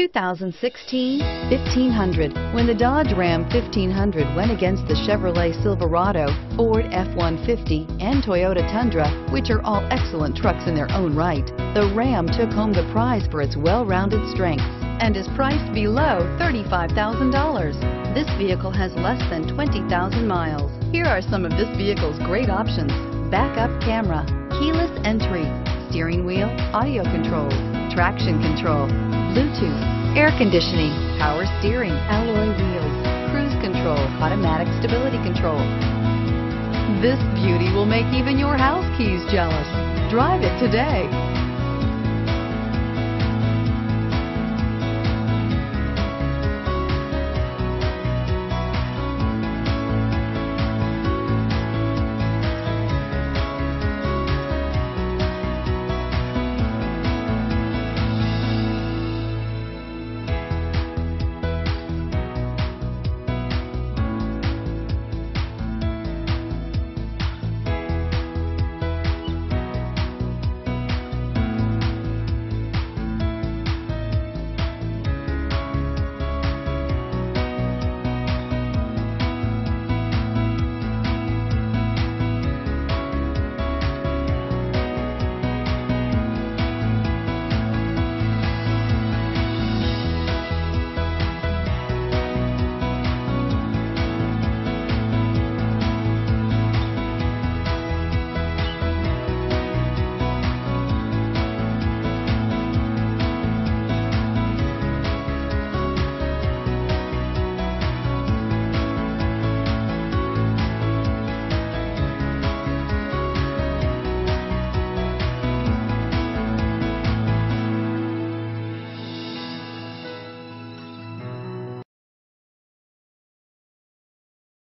2016 1500. When the Dodge Ram 1500 went against the Chevrolet Silverado, Ford F-150, and Toyota Tundra, which are all excellent trucks in their own right, the Ram took home the prize for its well-rounded strengths and is priced below $35,000. This vehicle has less than 20,000 miles. Here are some of this vehicle's great options. Backup camera, keyless entry, steering wheel, audio controls, traction control, air conditioning, power steering, alloy wheels, cruise control, automatic stability control. This beauty will make even your house keys jealous. Drive it today.